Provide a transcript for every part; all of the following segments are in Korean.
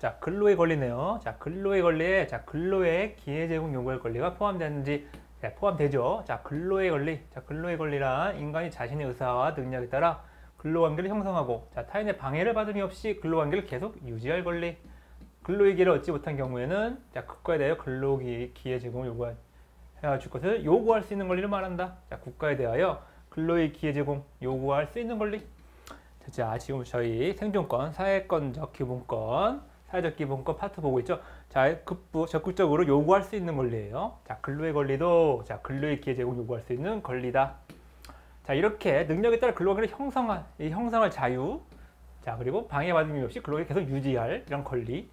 자, 근로의 권리네요. 자, 근로의 권리에 자, 근로의 기회 제공 요구할 권리가 포함되는지 자, 포함되죠. 자, 근로의 권리. 자, 근로의 권리란 인간이 자신의 의사와 능력에 따라 근로관계를 형성하고 자, 타인의 방해를 받음이 없이 근로관계를 계속 유지할 권리. 근로의 기회를 얻지 못한 경우에는 자, 국가에 대하여 근로기회 제공을 요구할 해야 줄 것을 요구할 수 있는 권리를 말한다. 자, 국가에 대하여 근로의 기회 제공 요구할 수 있는 권리. 자, 지금 저희 생존권, 사회권적 기본권, 사회적 기본권 파트 보고 있죠. 자, 급부 적극적으로 요구할 수 있는 권리예요. 자, 근로의 권리도 자, 근로의 기회 제공 요구할 수 있는 권리다. 자, 이렇게 능력에 따라 근로관계를 형성할 이 형성할 자유. 자, 그리고 방해받음이 없이 근로를 계속 유지할 이런 권리.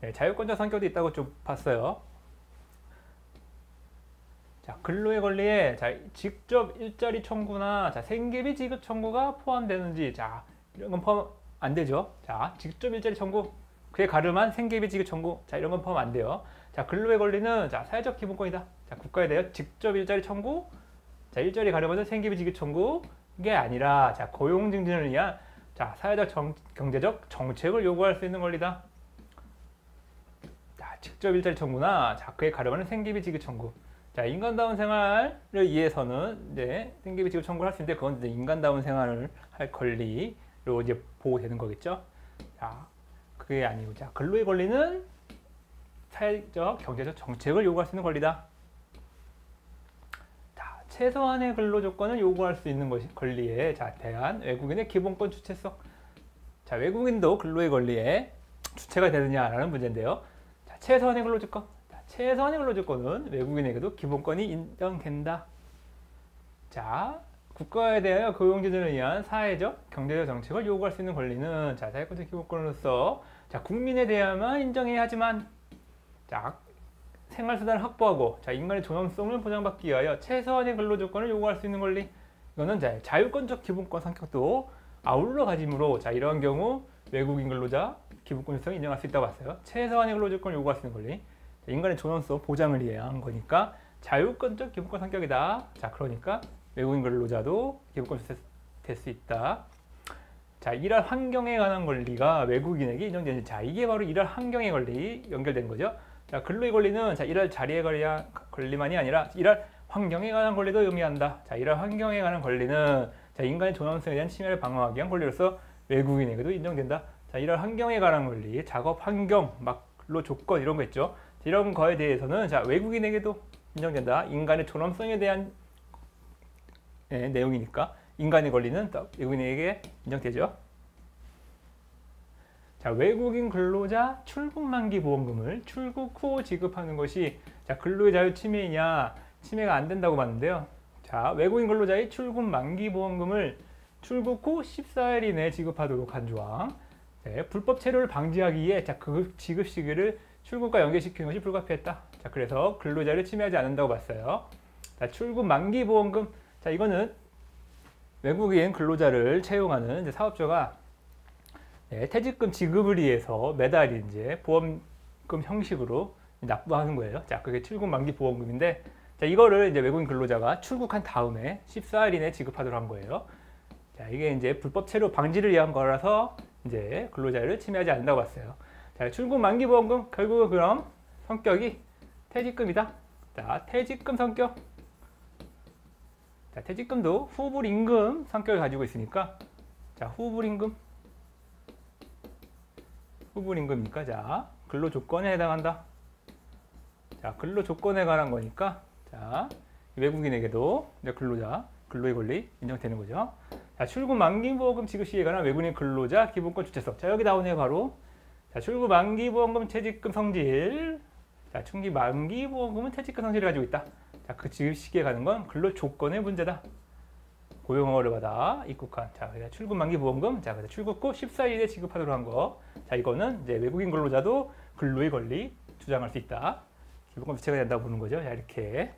네, 자유권적 성격도 있다고 좀 봤어요. 자, 근로의 권리에 자, 직접 일자리 청구나 자, 생계비 지급 청구가 포함되는지 자, 이런 건 포함 안 되죠. 자, 직접 일자리 청구 그에 가름한 생계비 지급 청구 자, 이런 건 포함 안 돼요. 자, 근로의 권리는 자, 사회적 기본권이다. 자, 국가에 대해 직접 일자리 청구 자, 일자리 가름한 생계비 지급 청구 이게 아니라 자, 고용 증진을 위한 자, 사회적 정, 경제적 정책을 요구할 수 있는 권리다. 자, 직접 일자리 청구나 자, 그에 가름하는 생계비 지급 청구 자, 인간다운 생활을 위해서는 이제 생계비 지급 청구를 할 수 있는데 그건 이제 인간다운 생활을 할 권리로 이제 보호되는 거겠죠. 자, 그게 아니고 자, 근로의 권리는 사회적, 경제적 정책을 요구할 수 있는 권리다. 자, 최소한의 근로 조건을 요구할 수 있는 것이 권리에 자, 대한 외국인의 기본권 주체성. 자, 외국인도 근로의 권리에 주체가 되느냐라는 문제인데요. 자, 최소한의 근로 조건. 최소한의 근로 조건은 외국인에게도 기본권이 인정된다. 자, 국가에 대하여 고용지전을 위한 사회적, 경제적 정책을 요구할 수 있는 권리는 자, 사회권적 기본권으로서 자, 국민에 대하여만 인정해야 하지만 자, 생활수단을 확보하고 자, 인간의 존엄성을 보장받기 위하여 최소한의 근로조건을 요구할 수 있는 권리 이거는 자, 자유권적 기본권 성격도 아울러 가짐으로 자, 이러한 경우 외국인 근로자 기본권성을 인정할 수 있다고 봤어요. 최소한의 근로조건을 요구할 수 있는 권리 인간의 존엄성 보장을 위해 한 거니까 자유권적 기본권 성격이다. 자, 그러니까 외국인 근로자도 기본권 될 수 있다. 자, 일할 환경에 관한 권리가 외국인에게 인정되는 자, 이게 바로 일할 환경의 권리 연결된 거죠. 자, 근로의 권리는 자, 일할 관한 권리만이 아니라 일할 환경에 관한 권리도 의미한다. 자, 일할 환경에 관한 권리는 자, 인간의 존엄성에 대한 침해를 방어하기 위한 권리로서 외국인에게도 인정된다. 자, 일할 환경에 관한 권리, 작업 환경, 막로 조건 이런 거 있죠. 이런 거에 대해서는 자 외국인에게도 인정된다. 인간의 존엄성에 대한 예, 내용이니까 인간의 권리는 외국인에게 인정되죠. 자 외국인 근로자 출국 만기 보험금을 출국 후 지급하는 것이 자 근로의 자유 침해이냐 침해가 안 된다고 봤는데요. 자 외국인 근로자의 출국 만기 보험금을 출국 후 14일 이내 지급하도록 한 조항. 네, 불법 체류를 방지하기 위해 자 그 지급 시기를 출국과 연계시키는 것이 불가피했다. 자, 그래서 근로자를 침해하지 않는다고 봤어요. 자, 출국 만기 보험금. 자, 이거는 외국인 근로자를 채용하는 이제 사업자가 네, 퇴직금 지급을 위해서 매달 이제 보험금 형식으로 납부하는 거예요. 자, 그게 출국 만기 보험금인데, 자, 이거를 이제 외국인 근로자가 출국한 다음에 14일 이내 지급하도록 한 거예요. 자, 이게 이제 불법 체류 방지를 위한 거라서 이제 근로자를 침해하지 않는다고 봤어요. 자, 출국 만기 보험금 결국 그럼 성격이 퇴직금이다. 자, 퇴직금 성격. 자, 퇴직금도 후불임금 성격을 가지고 있으니까 자, 후불임금. 후불임금이니까 자, 근로 조건에 해당한다. 자, 근로 조건에 관한 거니까 자, 외국인에게도 근로자, 근로의 권리 인정되는 거죠. 자, 출국 만기 보험금 지급 시에 관한 외국인 근로자 기본권 주체성. 자, 여기 나오네 바로 자, 출구 만기보험금 퇴직금 성질. 자, 충기 만기보험금은 퇴직금 성질을 가지고 있다. 자, 그 지급 시기에 가는 건 근로 조건의 문제다. 고용허가를 받아 입국한. 자, 출국 만기 보험금. 자, 그래서 출국 후 14일에 지급하도록 한 거. 자, 이거는 이제 외국인 근로자도 근로의 권리 주장할 수 있다. 기본권 주체가 된다고 보는 거죠. 자, 이렇게.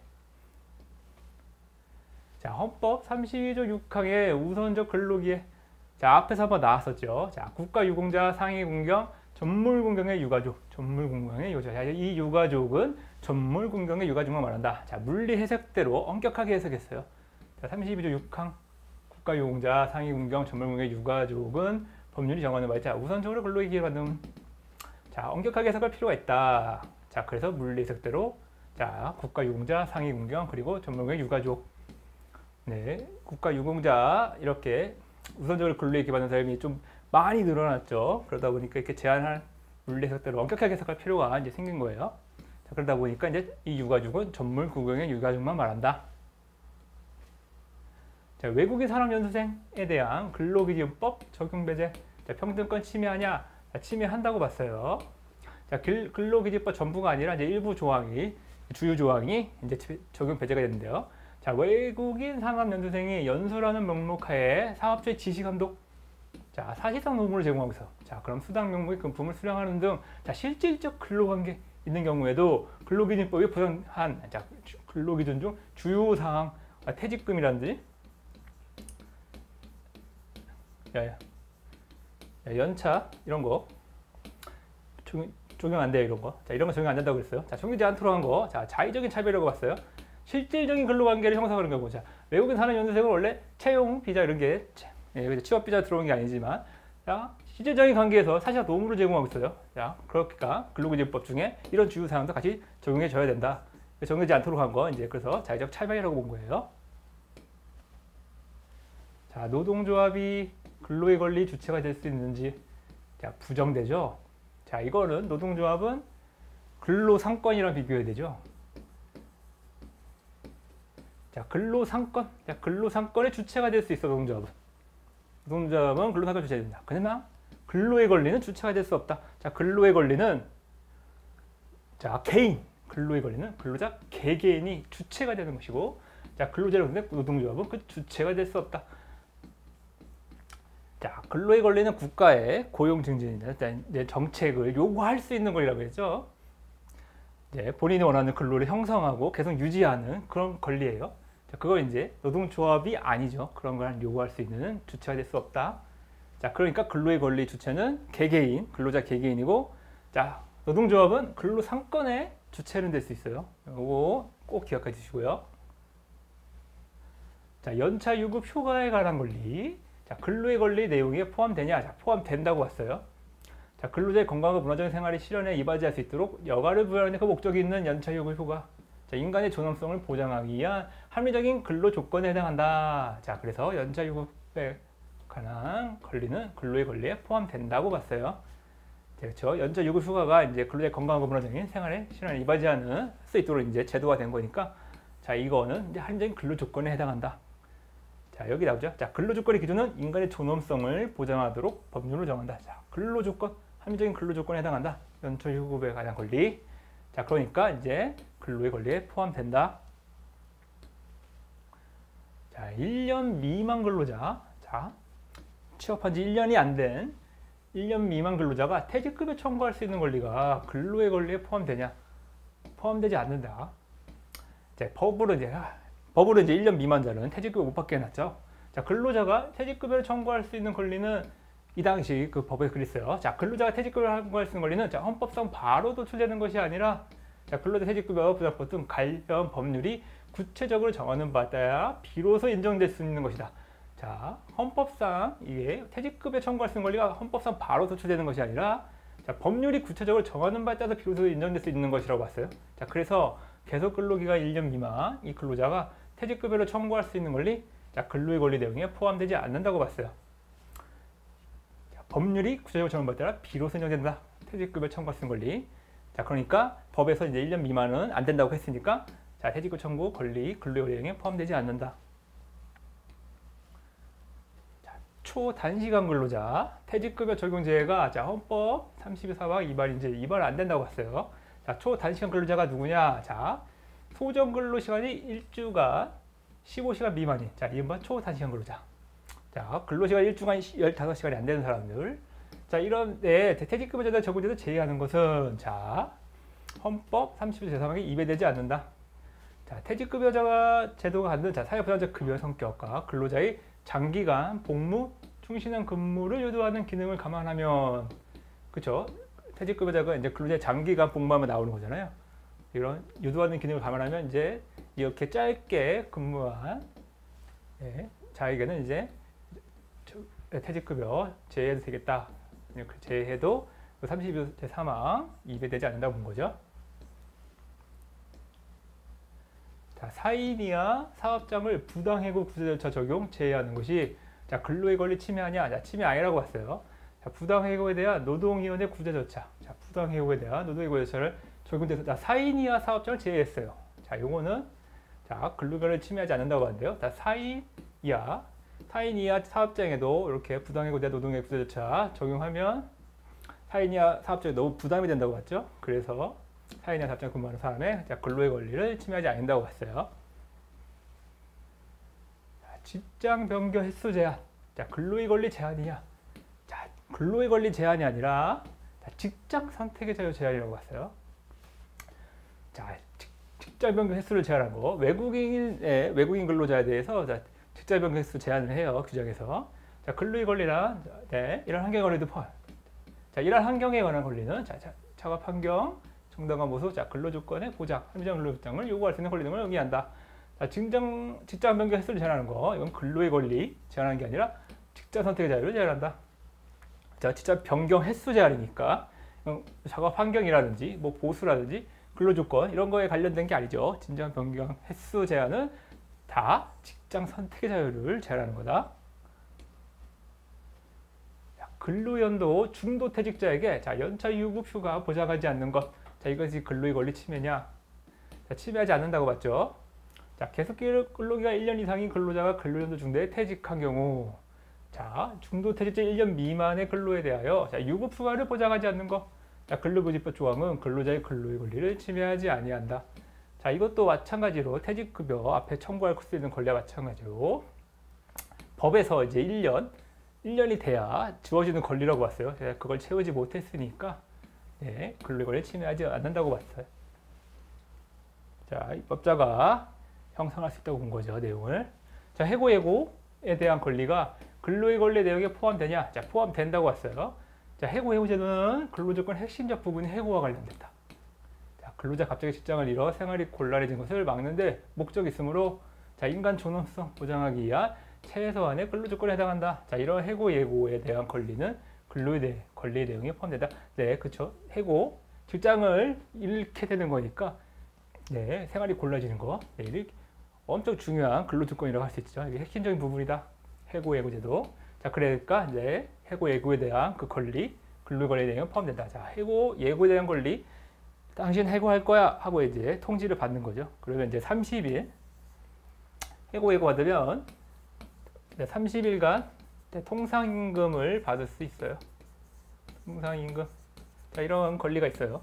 자, 헌법 32조 6항의 우선적 근로기에 자, 앞에서 한번 나왔었죠. 자, 국가유공자 상위공경 전물공경의 유가족, 전물공경의 유가족. 이 유가족은 전물공경의 유가족만 말한다. 자, 물리 해석대로 엄격하게 해석했어요. 자, 32조 6항 국가유공자, 상위 공경, 전물공경의 유가족은 법률이 정하는 바에 자, 우선적으로 근로의 기회 받는 자, 자, 엄격하게 해석할 필요가 있다. 자, 그래서 물리 해석대로 자, 국가 유공자, 상위 공경, 그리고 전문경 유가족. 네, 국가 유공자 이렇게 우선적으로 근로에 기반한 사람이 좀 많이 늘어났죠. 그러다 보니까 이렇게 제한할 물리 해석대로 엄격하게 해석할 필요가 이제 생긴 거예요. 자, 그러다 보니까 이제 이 유가족은 전문 구경의 유가족만 말한다. 자, 외국인 산업연수생에 대한 근로기준법 적용 배제. 자, 평등권 침해하냐? 자, 침해한다고 봤어요. 자, 글, 근로기준법 전부가 아니라 이제 일부 조항이 주요 조항이 이제 적용 배제가 되는데요. 자, 외국인 산업연수생이 연수라는 명목하에 사업주의 지시 감독 자, 사실상 노무를 제공하고 있어. 자, 그럼 수당 명목의 금품을 수령하는 등 자, 실질적 근로관계 있는 경우에도 근로기준법이 보장한 자, 근로기준 중 주요 사항 아, 야, 연차 이런 거 적용, 안 돼요 이런 거. 자, 이런 거 적용 안 된다고 그랬어요. 자, 적용되지 않도록 한 거. 자, 자의적인 차별이라고 봤어요. 실질적인 근로관계를 형성하는 경우. 자, 외국인 산업연수생은 원래 채용 비자 이런 게 예, 취업 비자 들어온 게 아니지만 자, 실질적인 관계에서 사실상 도움을 제공하고 있어요. 자, 그러니까 근로기준법 중에 이런 주요 사항도 같이 적용해 줘야 된다. 적용되지 않도록 한거 이제 그래서 자의적 차별이라고 본 거예요. 자, 노동조합이 근로의 권리 주체가 될 수 있는지 자, 부정되죠. 자, 이거는 노동조합은 근로상권이랑 비교해야 되죠. 자, 근로상권. 자, 근로상권의 주체가 될 수 있어, 노동조합은. 노동조합은 근로상권 주체가 된다. 그러나 근로의 권리는 주체가 될 수 없다. 자, 근로의 권리는 자, 개인. 근로의 권리는 근로자 개개인이 주체가 되는 것이고 자, 근로자로 노동조합은 그 주체가 될 수 없다. 자, 근로에 걸리는 국가의 고용 증진이나 정책을 요구할 수 있는 권리라고 했죠. 이제 본인이 원하는 근로를 형성하고 계속 유지하는 그런 권리예요. 자, 그걸 이제 노동조합이 아니죠. 그런 걸 요구할 수 있는 주체가 될 수 없다. 자, 그러니까 근로의 권리 주체는 개개인, 근로자 개개인이고, 자, 노동조합은 근로 상권의 주체는 될 수 있어요. 이거 꼭 기억해 주시고요. 자, 연차 유급 휴가에 관한 권리. 자, 근로의 권리 내용에 포함되냐? 자, 포함된다고 봤어요. 자, 근로자의 건강과 문화적인 생활이 실현에 이바지할 수 있도록 여가를 부여하는 그 목적이 있는 연차휴가 휴가. 자, 인간의 존엄성을 보장하기 위한 합리적인 근로 조건에 해당한다. 자, 그래서 연차휴가에 관한 권리는 근로의 권리에 포함된다고 봤어요. 그렇죠. 연차휴가 휴가가 이제 근로자의 건강과 문화적인 생활에 실현에 이바지하는 수 있도록 이제 제도가 된 거니까 자, 이거는 이제 합리적인 근로 조건에 해당한다. 자, 여기 나오죠. 자, 근로 조건의 기준은 인간의 존엄성을 보장하도록 법률을 정한다. 자, 근로 조건, 합리적인 근로 조건에 해당한다. 연초휴급에 관한 권리. 자, 그러니까 이제 근로의 권리에 포함된다. 자, 1년 미만 근로자. 자, 취업한 지 1년이 안 된 1년 미만 근로자가 퇴직급여 청구할 수 있는 권리가 근로의 권리에 포함되냐? 포함되지 않는다. 자, 법으로 이제 법으로 이제 1년 미만자는 퇴직급여 못 받게 해놨죠. 자, 근로자가 퇴직급여를 청구할 수 있는 권리는 이 당시 그 법에 그랬어요. 자, 근로자가 퇴직급여를 청구할 수 있는 권리는 자, 헌법상 바로 도출되는 것이 아니라 자, 근로자 퇴직급여 부담법 등 관련 법률이 구체적으로 정하는 바다야 비로소 인정될 수 있는 것이다. 자, 헌법상 이게 퇴직급여 청구할 수 있는 권리가 헌법상 바로 도출되는 것이 아니라 자, 법률이 구체적으로 정하는 바에 따라서 비로소 인정될 수 있는 것이라고 봤어요. 자, 그래서 계속 근로기가 1년 미만 이 근로자가 퇴직급여를 청구할 수 있는 권리, 자, 근로의 권리 내용에 포함되지 않는다고 봤어요. 자, 법률이 구체적으로 정한 바에 따라 비로소 인정된다. 퇴직급여 청구할 수 있는 권리. 자, 그러니까 법에서 이제 1년 미만은 안 된다고 했으니까 자, 퇴직급 청구 권리, 근로의 권리 내용에 포함되지 않는다. 자, 초단시간 근로자 퇴직급여 적용제가 자, 헌법 32사항 위반 이제 위반 안 된다고 봤어요. 자, 초단시간 근로자가 누구냐? 자, 소정 근로 시간이 1주간 15시간 미만인 자, 이른바 초단시간 근로자. 자, 근로 시간 1주간 15시간이 안 되는 사람들. 자, 이런 데 퇴직급여자들 적용제도 제외하는 것은 자, 헌법 30조 제3항에 위배되지 않는다. 자, 퇴직급여자가 제도가 갖는 자, 사회보장적 급여 성격과 근로자의 장기간 복무, 충실한 근무를 유도하는 기능을 감안하면 그렇죠? 퇴직급여자가 이제 근로자의 장기간 복무하면 나오는 거잖아요. 이런 유도하는 기능을 감안하면 이제 이렇게 짧게 근무한 예, 자에게는 이제 퇴직급여 제외해도 되겠다. 제외해도 32세 사망, 이배되지 않는다고 본 거죠. 자, 사인이야 사업장을 부당해고 구제절차 적용 제외하는 것이 자, 근로의 권리 침해하냐? 자, 침해 아니라고 봤어요. 자, 부당해고에 대한 노동위원회 구제절차. 자, 부당해고에 대한 노동의 구제절차를 적용돼서 자, 사인이야 사업장을 제외했어요. 자, 요거는 자, 근로의 권리 침해하지 않는다고 하는데요. 자, 사인이야 사인 이하 사업장에도 이렇게 부당해고 대한 노동의 구제절차 적용하면 사인 이하 사업장이 너무 부담이 된다고 봤죠. 그래서 사인 이하 사업장 근무하는 사람의 근로의 권리를 침해하지 않는다고 봤어요. 직장 변경 횟수 제한. 자, 근로의 권리 제한이냐? 자, 근로의 권리 제한이 아니라 자, 직장 선택의 자유 제한이라고 봤어요. 자, 직장 변경 횟수를 제한한 거. 외국인의 외국인 근로자에 대해서 자, 직장 변경 횟수 제한을 해요. 규정에서. 자, 근로의 권리란 네, 이런 환경 권리도 포함. 자, 이런 환경에 관한 권리는 자, 자 작업 환경, 정당한 모습, 자, 근로 조건의 보장, 합리적 근로 조장을 요구할 수 있는 권리 등을 의미한다. 자, 직장, 직장 변경 횟수를 제한하는 거, 이건 근로의 권리 제한하는 게 아니라 직장 선택의 자유를 제한한다. 자, 직장 변경 횟수 제한이니까 작업 환경이라든지 뭐 보수라든지 근로 조건 이런 거에 관련된 게 아니죠. 직장 변경 횟수 제한은 다 직장 선택의 자유를 제한하는 거다. 근로연도 중도퇴직자에게 자 연차 유급 휴가 보장하지 않는 것. 자 이것이 근로의 권리 침해냐? 자, 침해하지 않는다고 봤죠. 자, 계속 근로기가 1년 이상인 근로자가 근로연도 중대에 퇴직한 경우 자, 중도 퇴직자 1년 미만의 근로에 대하여 자, 유급 휴가를 보장하지 않는 것. 자, 근로부집법 조항은 근로자의 근로의 권리를 침해하지 아니한다. 자, 이것도 마찬가지로 퇴직급여 앞에 청구할 수 있는 권리와 마찬가지로 법에서 이제 1년, 1년이 돼야 주어지는 권리라고 봤어요. 그걸 채우지 못했으니까 네, 근로의 권리 침해하지 않는다고 봤어요. 자, 입법자가 형성할 수 있다고 본 거죠, 내용을. 자, 해고 예고에 대한 권리가 근로의 권리 내용에 포함되냐? 자, 포함된다고 했어요. 자, 해고 예고 제도는 근로조건 핵심적 부분이 해고와 관련된다. 자, 근로자 갑자기 직장을 잃어 생활이 곤란해진 것을 막는데 목적이 있으므로 자, 인간 존엄성 보장하기 위한 최소한의 근로조건에 해당한다. 자, 이런 해고 예고에 대한 권리는 근로에 대해 권리 내용에 포함된다. 네, 그렇죠. 해고 직장을 잃게 되는 거니까 네, 생활이 곤란해지는 거. 네, 엄청 중요한 근로조건이라고 할 수 있죠. 이게 핵심적인 부분이다. 해고 예고 제도. 자, 그러니까 이제 해고 예고에 대한 그 권리, 근로 권리 내용이 포함된다. 자, 해고 예고에 대한 권리. 당신 해고할 거야 하고 이제 통지를 받는 거죠. 그러면 이제 30일 해고 예고 받으면 30일간 통상임금을 받을 수 있어요. 통상임금. 자, 이런 권리가 있어요.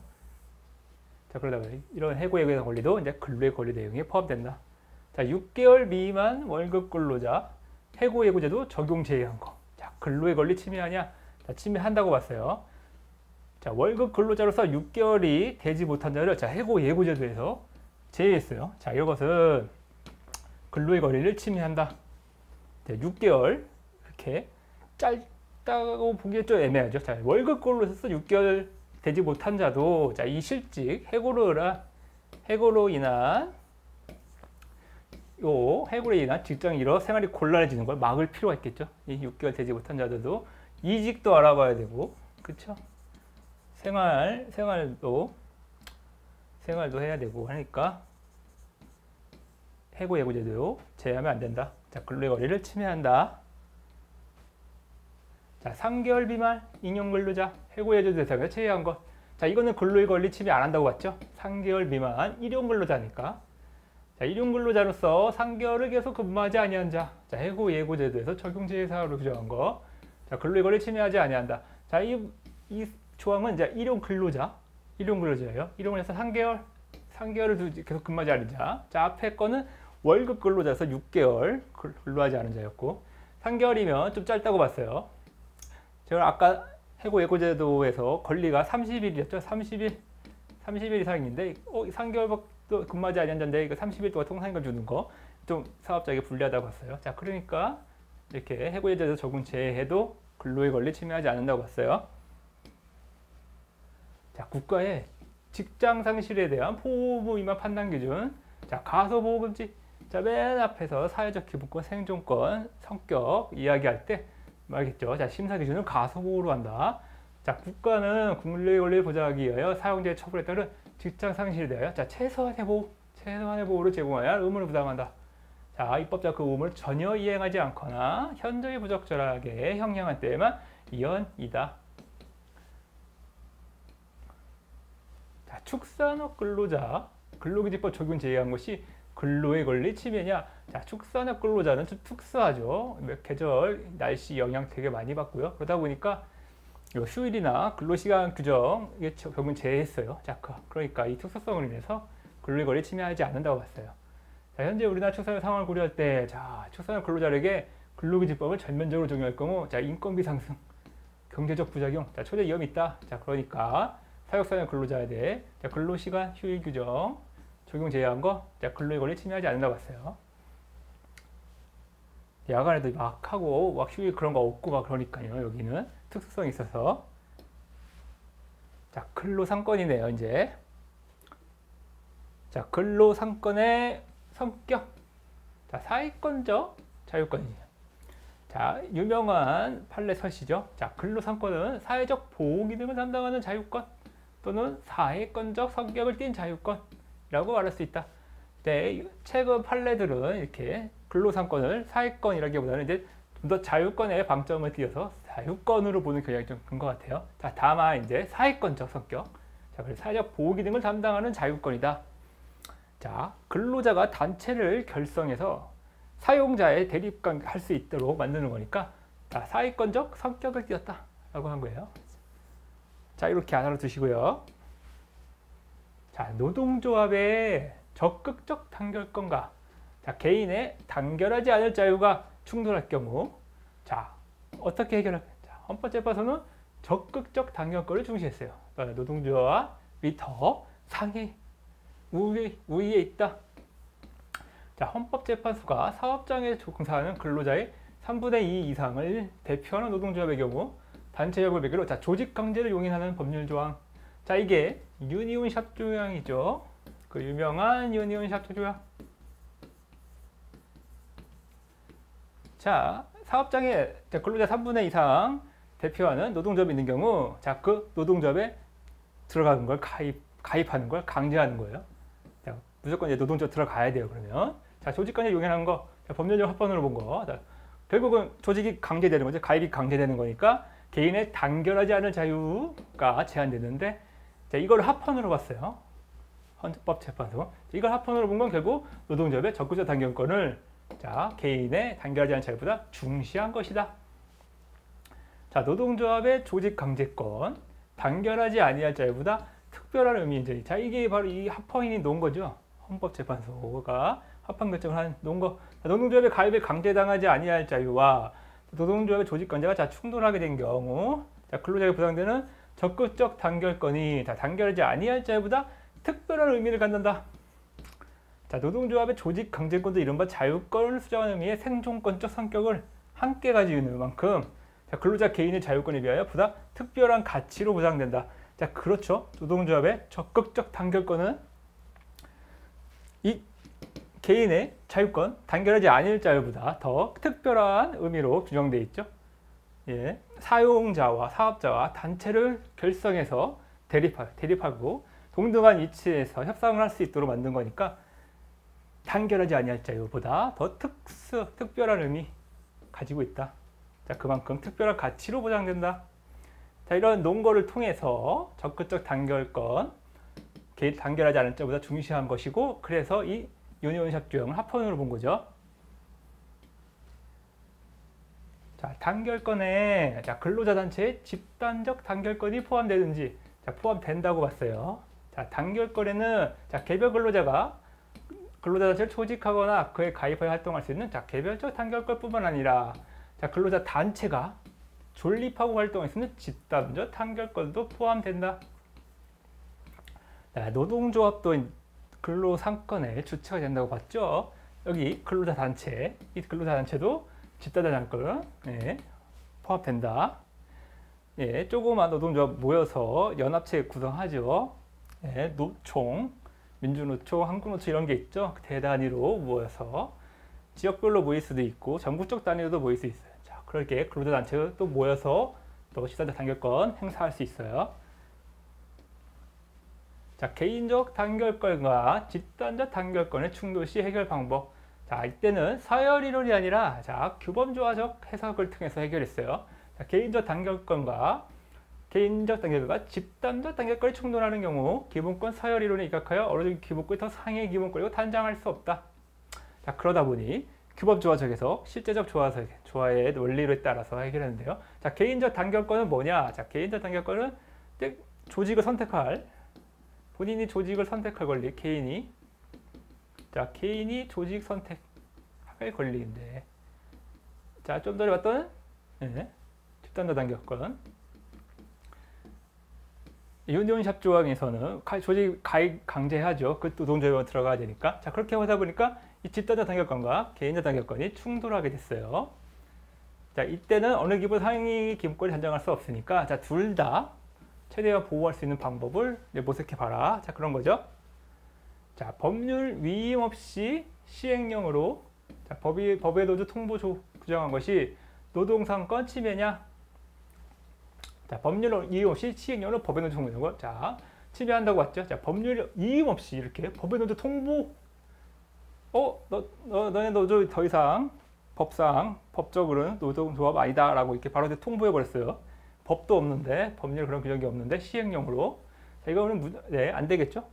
자, 그러다 보니 이런 해고 예고의 권리도 이제 근로의 권리 내용에 포함된다. 자, 6개월 미만 월급 근로자 해고 예고제도 적용 제외한 거. 자, 근로의 권리 침해하냐? 자, 침해한다고 봤어요. 자, 월급 근로자로서 6개월이 되지 못한 자를 자, 해고 예고제도에서 제외했어요. 자, 이것은 근로의 권리를 침해한다. 자, 6개월 이렇게 짧다고 보기에 좀 애매하죠. 자, 월급 근로자로서 6개월 되지 못한 자도 자, 이 실직 해고로 해고로 인한 요 해고로 인한 직장 잃어 생활이 곤란해지는 걸 막을 필요가 있겠죠. 이 6개월 되지 못한 자들도 이직도 알아봐야 되고, 그렇죠? 생활 생활도 생활도 해야 되고 하니까 해고 예고제도 제외하면 안 된다. 자, 근로의 거리를 침해한다. 자, 3개월 미만 인용 근로자 해고 예조 대상에 제외한 것. 자, 이거는 근로의 권리 침해 안 한다고 봤죠? 3개월 미만 일용 근로자니까 자, 일용 근로자로서 3개월을 계속 근무하지 아니한 자. 자, 해고 예고 제도에서 적용 제외 사항으로 규정한 거. 자, 근로의 권리 침해하지 아니한다. 자, 이, 이 조항은 이제 일용 근로자. 일용 근로자예요. 일용을 해서 3개월, 3개월을 계속 근무하지 않은 자. 자, 앞에 거는 월급 근로자에서 6개월 근로하지 않은 자였고 3개월이면 좀 짧다고 봤어요. 제가 아까 해고 예고 제도에서 권리가 30일이었죠. 30일. 30일 이상인데 어, 3개월밖에 또 근무하지 않았는데 이거 30일 동안 통상임금 주는 거 좀 사업자에게 불리하다고 봤어요. 자, 그러니까 이렇게 해고 예제에서 적응 제해도 근로의 권리 침해하지 않는다고 봤어요. 자, 국가의 직장 상실에 대한 보호부 임한 판단 기준. 자, 가소보호금지. 자, 맨 앞에서 사회적 기본권, 생존권, 성격 이야기할 때 말겠죠. 자, 심사 기준을 가소보호로 한다. 자, 국가는 국민의 권리를 보장하기 위하여 사용자의 처벌에 따른 직장 상실에 대하여 자, 최소한의 보호, 최소한의 보호를 제공하여 할 의무를 부담한다. 자, 입법자 그 의무를 전혀 이행하지 않거나 현저히 부적절하게 형량한 때에만 이연이다. 자, 축산업 근로자 근로기준법 적용 제외한 것이 근로의 권리 침해냐? 자, 축산업 근로자는 좀 특수하죠. 몇 계절, 날씨 영향 되게 많이 받고요. 그러다 보니까 휴일이나 근로시간 규정 이게 결국은 제외했어요. 자, 그, 그러니까 이 특수성을 인해서 근로의 권리 침해하지 않는다고 봤어요. 자, 현재 우리나라 축산업 상황을 고려할 때, 자, 축산업 근로자에게 근로기준법을 전면적으로 적용할 경우, 자, 인건비 상승, 경제적 부작용, 자, 초대 위험이 있다. 자, 그러니까 사육사용 근로자에 대해 자, 근로시간 휴일 규정 적용 제외한 거, 자, 근로의 권리 침해하지 않는다고 봤어요. 야간에도 막 하고 막 휴일 그런 거 없고 막 그러니까요. 여기는 특수성이 있어서 자 근로 상권이네요. 이제 자 근로 상권의 성격 자 사회권적 자유권이에요. 자 유명한 판례 설시죠. 자 근로 상권은 사회적 보호 기능을 담당하는 자유권 또는 사회권적 성격을 띤 자유권이라고 말할 수 있다. 네, 최근 판례들은 이렇게 근로상권을 사회권이라기보다는 이제 좀 더 자유권에 방점을 띄어서 자유권으로 보는 경향이 좀 큰 것 같아요. 자, 다만 이제 사회권적 성격. 자, 그래서 사회적 보호 기능을 담당하는 자유권이다. 자, 근로자가 단체를 결성해서 사용자의 대립관 할 수 있도록 만드는 거니까 자, 사회권적 성격을 띄었다라고 한 거예요. 자, 이렇게 하나로 두시고요. 자, 노동조합의 적극적 단결권과 자, 개인의 단결하지 않을 자유가 충돌할 경우 자, 어떻게 해결할까? 헌법재판소는 적극적 단결권을 중시했어요. 노동조합이 더 상위 우위, 우위에 있다. 자, 헌법재판소가 사업장에 종사하는 근로자의 3분의 2 이상을 대표하는 노동조합의 경우 단체협을 매개로 자, 조직 강제를 용인하는 법률 조항. 자, 이게 유니온 샵 조항이죠. 그 유명한 유니온 샵 조항. 자, 사업장에 근로자 3분의 이상 대표하는 노동조합이 있는 경우 자, 그 노동조합에 들어가는 걸 가입, 가입하는 걸 강제하는 거예요. 자, 무조건 이제 노동조합 들어가야 돼요, 그러면. 자, 조직 간에 용인하는 거, 자, 법률적 합헌으로 본 거. 자, 결국은 조직이 강제되는 거죠. 가입이 강제되는 거니까 개인의 단결하지 않을 자유가 제한되는데 자, 이걸 합헌으로 봤어요. 헌법재판소. 이걸 합헌으로 본 건 결국 노동조합의 적극적 단결권을 자, 개인의 단결하지 않은 자유보다 중시한 것이다. 자, 노동조합의 조직 강제권, 단결하지 아니할 자유보다 특별한 의미인지. 자, 이게 바로 이 합헌인이 놓은 거죠. 헌법재판소가 합헌 결정을 한 놓은 거. 자, 노동조합의 가입에 강제당하지 아니할 자유와 노동조합의 조직 자 충돌하게 된 경우, 자 근로자에게 부상되는 적극적 단결권이 다 단결하지 아니할 자유보다 특별한 의미를 갖는다. 자, 노동조합의 조직 강제권도 이른바 자유권을 수정하는 의미의 생존권적 성격을 함께 가지고 있는 만큼 자, 근로자 개인의 자유권에 비하여 보다 특별한 가치로 보장된다. 자, 그렇죠. 노동조합의 적극적 단결권은 이 개인의 자유권, 단결하지 않을 자유보다 더 특별한 의미로 규정되어 있죠. 예, 사용자와 사업자와 단체를 결성해서 대립하, 대립하고 동등한 위치에서 협상을 할 수 있도록 만든 거니까 단결하지 아니할 자유보다 더 특수, 특별한 의미 가지고 있다. 자, 그만큼 특별한 가치로 보장된다. 자, 이런 논거를 통해서 적극적 단결권, 단결하지 않을 자보다 중시한 것이고, 그래서 이 유니온샵 조형을 합헌으로 본 거죠. 자, 단결권에 자, 근로자 단체의 집단적 단결권이 포함되는지 자, 포함된다고 봤어요. 자, 단결권에는 자, 개별 근로자가 근로자 단체를 조직하거나 그에 가입하여 활동할 수 있는 자, 개별적 단결권뿐만 아니라 자, 근로자 단체가 존립하고 활동할 수 있는 집단적 단결권도 포함된다. 자, 노동조합도 근로 상권의 주체가 된다고 봤죠. 여기 근로자 단체, 이 근로자 단체도 집단 단결권 예, 포함된다. 예, 조그만 노동조합 모여서 연합체 구성하죠. 예, 노총, 민주노총, 한국노총 이런 게 있죠. 대단위로 모여서 지역별로 모일 수도 있고 전국적 단위로도 모일 수 있어요. 자, 그렇게 근로자 단체가 또 모여서 또 집단적 단결권 행사할 수 있어요. 자, 개인적 단결권과 집단적 단결권의 충돌 시 해결 방법. 자, 이때는 서열 이론이 아니라 자, 규범조화적 해석을 통해서 해결했어요. 자, 개인적 단결권과 개인적 단결권과 집단적 단결권이 충돌하는 경우 기본권 서열 이론에 입각하여 어느 기본권이 더 상위 기본권이고 단장할 수 없다. 자, 그러다 보니 규범 조화적 해석, 실제적 조화적, 조화의 원리를 따라서 해결하는데요. 자, 개인적 단결권은 뭐냐? 자, 개인적 단결권은 조직을 선택할 본인이 조직을 선택할 권리, 개인이 자 개인이 조직 선택할 권리인데 자 좀 전에 봤던 네, 집단적 단결권 유니온샵 조항에서는 조직 가입 강제하죠. 그 노동조합에 들어가야 되니까. 자 그렇게 하다 보니까 이 집단적 단결권과 개인적 단결권이 충돌하게 됐어요. 자 이때는 어느 기본 상위 기본권이 단정할 수 없으니까 자둘 다 최대한 보호할 수 있는 방법을 모색해 봐라. 자 그런 거죠. 자 법률 위임 없이 시행령으로 자, 법이 법의 노조 통보 조, 규정한 것이 노동상권 침해냐? 자 법률 위임 없이 법의 노조 통보한 거. 자 침해한다고 봤죠. 자 법률 위임 없이 이렇게 법의 노조 통보. 어, 너, 너 너네 노조 더 이상 법상 법적으로는 노동조합 아니다라고 이렇게 바로 통보해 버렸어요. 법도 없는데 법률 그런 규정이 없는데 시행령으로 자, 이거는 네, 안 되겠죠?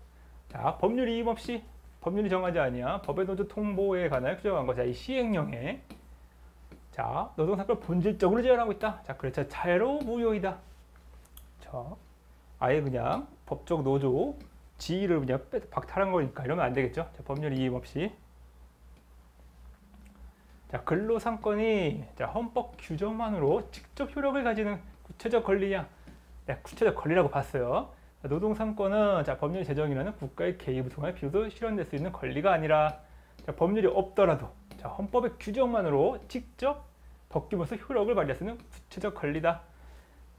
자, 법률 이임 없이 법률이 정하지 아니야 법의 노조 통보에 관하여 규정한 거. 자, 이 시행령에 자, 노동사건 본질적으로 제한하고 있다. 자, 그렇죠. 자유로 무효이다. 자, 아예 그냥 법적 노조 지위를 그냥 박탈한 거니까 이러면 안 되겠죠. 자, 법률 이임 없이. 자, 근로상권이 자, 헌법 규정만으로 직접 효력을 가지는 구체적 권리냐? 네, 구체적 권리라고 봤어요. 노동상권은 자, 법률 제정이라는 국가의 개입을 통해 비로소 실현될 수 있는 권리가 아니라 자, 법률이 없더라도 자, 헌법의 규정만으로 직접 법규로서 효력을 발휘할 수 있는 구체적 권리다.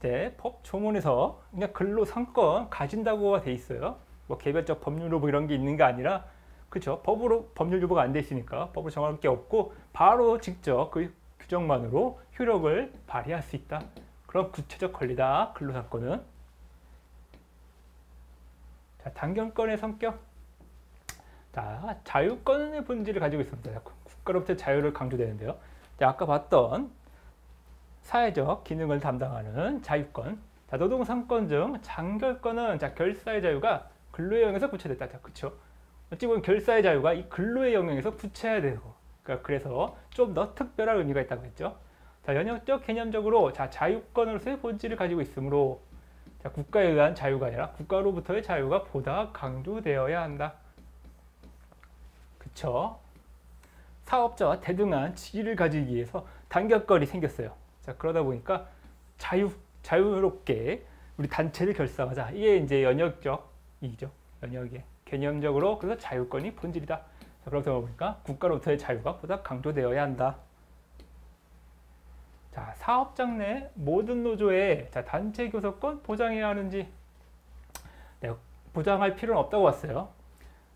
네, 법 조문에서 그냥 근로 상권 가진다고 돼 있어요. 뭐 개별적 법률 요구 이런 게 있는 게 아니라 그렇죠. 법으로 법률 요구가 안 돼 있으니까 법을 정할 게 없고 바로 직접 그 규정만으로 효력을 발휘할 수 있다. 그런 구체적 권리다. 근로사건은. 자, 단견권의 성격. 자, 자유권의 본질을 가지고 있습니다. 국가로부터 자유를 강조되는데요. 자, 아까 봤던 사회적 기능을 담당하는 자유권. 자, 노동상권 중 장결권은 자, 결사의 자유가 근로의 영역에서 구체됐다. 자, 그쵸? 어찌 보면 결사의 자유가 이 근로의 영역에서 구체화 되고, 그러니까 그래서 좀 더 특별한 의미가 있다고 했죠. 자, 연역적 개념적으로 자, 자유권으로서의 본질을 가지고 있으므로 자, 국가에 의한 자유가 아니라 국가로부터의 자유가 보다 강조되어야 한다. 그쵸? 사업자와 대등한 지위를 가지기 위해서 단결권이 생겼어요. 자, 그러다 보니까 자유, 자유롭게 우리 단체를 결성하자. 이게 이제 연역적이죠. 연역의 개념적으로 그래서 자유권이 본질이다. 자, 그러다 보니까 국가로부터의 자유가 보다 강조되어야 한다. 자, 사업장 내 모든 노조에 자, 단체 교섭권 보장해야 하는지 네, 보장할 필요는 없다고 봤어요.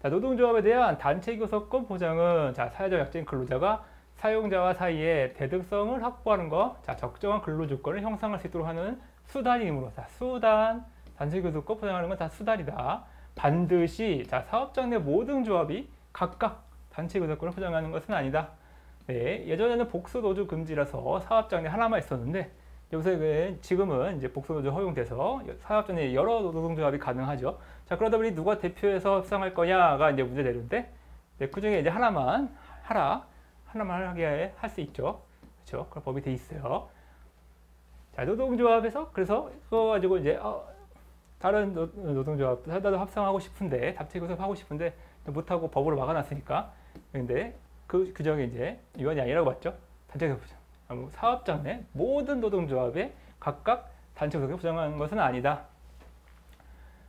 자, 노동조합에 대한 단체 교섭권 보장은 자, 사회적 약자인 근로자가 사용자와 사이에 대등성을 확보하는 것, 자, 적정한 근로조건을 형성할 수 있도록 하는 수단이므로 자, 수단, 단체 교섭권 보장하는 건 다 수단이다. 반드시 자, 사업장 내 모든 조합이 각각 단체 교섭권을 보장하는 것은 아니다. 네, 예전에는 복수 노조 금지라서 사업장에 하나만 있었는데 요새 지금은 이제 복수 노조 허용돼서 사업장에 여러 노동조합이 가능하죠. 자 그러다 보니 누가 대표해서 협상할 거냐가 이제 문제 되는데 네, 그 중에 이제 하나만 하라 하나만 하게 할 수 있죠. 그렇죠. 그런 법이 돼 있어요. 자 노동조합에서 그래서 그거 가지고 이제 어, 다른 노, 노동조합 하다도 합성하고 싶은데 답체 교섭하고 싶은데 못하고 법으로 막아놨으니까 근데 그 규정이 이제 위반이 아니라고 봤죠. 단체 소득 부정. 사업장 내 모든 노동조합에 각각 단체 소득을 부정하는 것은 아니다.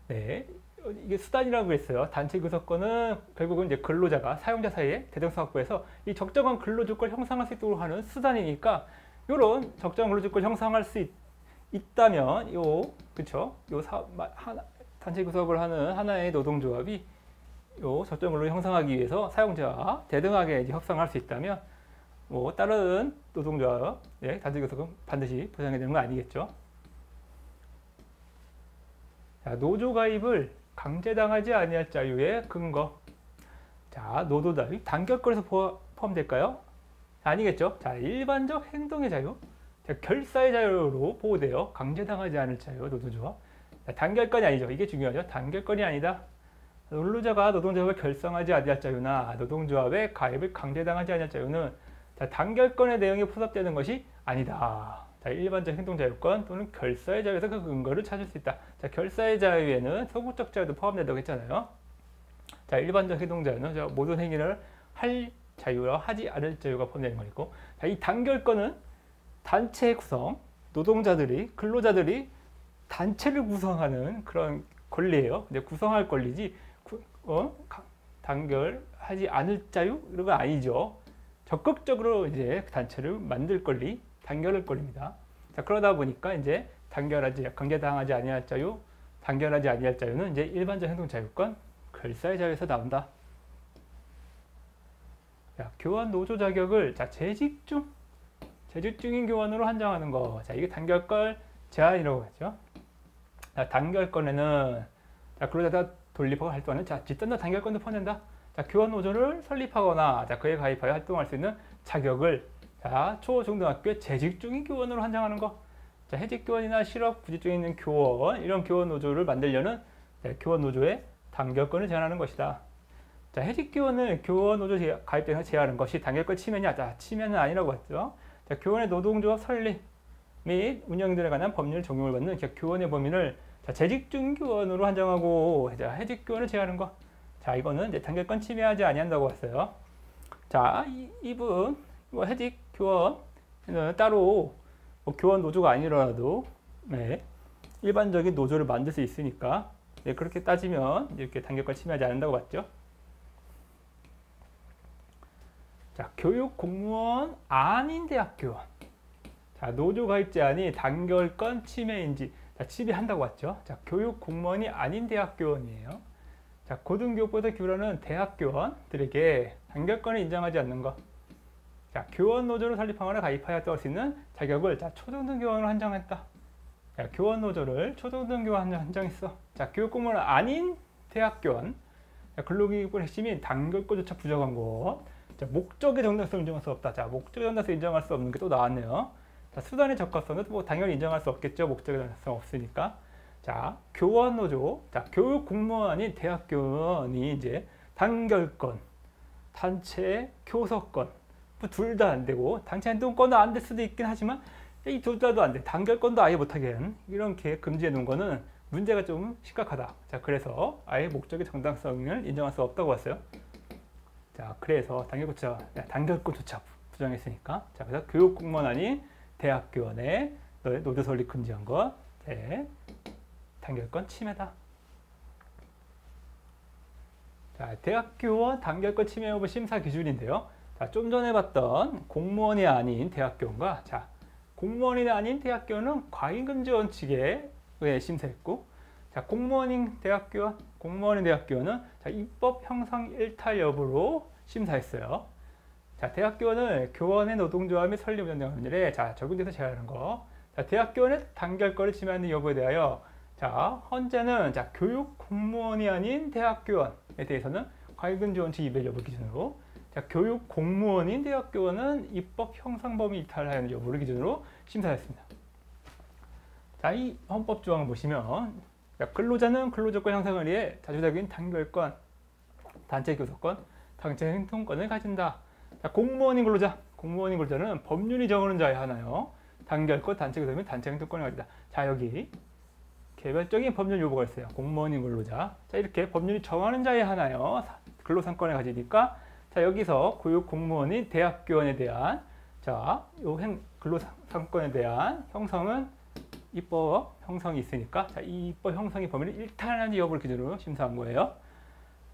네, 이게 수단이라고 했어요. 단체 교섭권은 결국은 이제 근로자가 사용자 사이에 대등성 확보해서 이 적정한 근로조건을 형성할 수 있도록 하는 수단이니까 이런 적정한 근로조건을 형성할 수 있, 있다면 요 그쵸? 요 사, 하나, 단체 교섭을 하는 하나의 노동조합이 요 저점을 형성하기 위해서 사용자와 대등하게 협상할 수 있다면 뭐 다른 노동자와 예, 단체 교섭은 반드시 보장해야 되는 건 아니겠죠. 자, 노조 가입을 강제당하지 아니할 자유의 근거. 자, 노도다. 단결권에서 포함될까요? 아니겠죠. 자, 일반적 행동의 자유. 자, 결사의 자유로 보호돼요. 강제당하지 않을 자유, 노동조합. 자, 단결권이 아니죠. 이게 중요하죠. 단결권이 아니다. 근로자가 노동조합을 결성하지 아니할 자유나 노동조합의 가입을 강제당하지 아니할 자유는 자, 단결권의 내용에 포섭되는 것이 아니다. 자, 일반적 행동자유권 또는 결사의 자유에서 그 근거를 찾을 수 있다. 자, 결사의 자유에는 소극적 자유도 포함된다고 했잖아요. 자, 일반적 행동자유는 모든 행위를 할 자유와 하지 않을 자유가 포함되는 거고 자, 이 단결권은 단체 구성, 노동자들이, 근로자들이 단체를 구성하는 그런 권리예요. 근데 구성할 권리지 구, 어? 단결하지 않을 자유 이런 거 아니죠. 적극적으로 이제 단체를 만들 권리, 단결할 권리입니다. 자 그러다 보니까 이제 단결하지 강제당하지 아니할 자유, 단결하지 아니할 자유는 이제 일반적 행동 자유권, 결사의 자유에서 나온다. 자, 교원 노조 자격을 자 재직 중 재직 중인 교원으로 한정하는 거. 자, 이게 단결권 제한이라고 하죠. 자, 단결권에는 자, 근로자가 돌립하고 활동하는 자, 뒷단도 단결권도 포함된다. 자, 교원 노조를 설립하거나 자, 그에 가입하여 활동할 수 있는 자격을 자, 초, 중등학교 재직 중인 교원으로 한정하는 거. 자, 해직 교원이나 실업 구직 중에 있는 교원, 이런 교원 노조를 만들려는 자, 교원 노조의 단결권을 제한하는 것이다. 자, 해직 교원을 교원 노조 가입돼서 제한하는 것이 단결권 침해냐? 자, 침해는 아니라고 했죠. 자, 교원의 노동조합 설립 및 운영 등에 관한 법률 적용을 받는 교원의 범위를 자, 재직 중 교원으로 한정하고 자, 해직 교원을 제한하는 거. 자, 이거는 이제 단결권 침해하지 아니한다고 했어요. 자, 이, 이분 뭐 해직 교원은 따로 뭐 교원 노조가 아니더라도 네, 일반적인 노조를 만들 수 있으니까 네, 그렇게 따지면 이렇게 단결권 침해하지 않는다고 봤죠. 자, 교육 공무원 아닌 대학 교원. 자, 노조 가입 제한이 단결권 침해인지 자, 침해한다고 봤죠. 자, 교육 공무원이 아닌 대학 교원이에요. 자, 고등교육부에서 규율하는 대학 교원들에게 단결권을 인정하지 않는 것. 자, 교원 노조를 설립하거나 가입하였다고 할수 있는 자격을 자, 초등등 교원으로 한정했다. 자, 교원 노조를 초등등 교원 한정했어. 자, 교육 공무원 아닌 대학 교원. 자, 근로기획권 핵심인 단결권조차 부족한 곳. 자, 목적의 정당성을 인정할 수 없다. 자, 목적의 정당성 인정할 수 없는 게 또 나왔네요. 자, 수단의 적합성은 뭐 당연히 인정할 수 없겠죠. 목적의 정당성 없으니까. 자, 교원 노조. 자, 교육 공무원 아닌 대학 교원이 이제 단결권, 단체 교섭권 뭐 둘 다 안 되고 단체 행동권도 안 될 수도 있긴 하지만 이 둘 다도 안 돼. 단결권도 아예 못하게 한 이렇게 금지해 놓은 거는 문제가 좀 심각하다. 자, 그래서 아예 목적의 정당성을 인정할 수 없다고 봤어요. 자, 그래서 단결권조차, 단결권조차 부정했으니까. 자, 그래서 교육 공무원 아닌 대학교원의 노조 설립 금지한 것. 네. 단결권 침해다. 자, 대학교원 단결권 침해 여부 심사 기준인데요. 자, 좀 전에 봤던 공무원이 아닌 대학교원과 자, 공무원이 아닌 대학교원은 과잉금지 원칙에 의해 심사했고 자, 공무원인 대학교원, 공무원인 대학교원은 자, 입법 형성 일탈 여부로 심사했어요. 자, 대학교원은 교원의 노동조합 및 설립 운영 법률에 자, 적용돼서 제한하는 거. 자, 대학교원의 단결권을 침해하는 여부에 대하여 자, 현재는 자, 교육 공무원이 아닌 대학교원에 대해서는 과잉금지 원칙 위배 여부 기준으로 자, 교육 공무원인 대학교원은 입법 형성 범위 이탈하는 여부를 기준으로 심사했습니다. 자, 이 헌법 조항을 보시면 근로자는 근로조건 형성을 위해 자주적인 단결권, 단체 교섭권, 단체 행동권을 가진다. 자, 공무원인 근로자, 공무원인 근로자는 법률이 정하는 자에 하나요. 단결권, 단체 교섭 및 단체 행동권을 가진다. 자, 여기 개별적인 법률 요구가 있어요. 공무원인 근로자. 자, 이렇게 법률이 정하는 자에 하나요. 근로상권을 가지니까 자, 여기서 교육 공무원인 대학교원에 대한 자, 요 행, 근로상권에 대한 형성은 입법 형성이 있으니까 자, 이 입법 형성의 범위를 일탈하는 여부를 기준으로 심사한 거예요.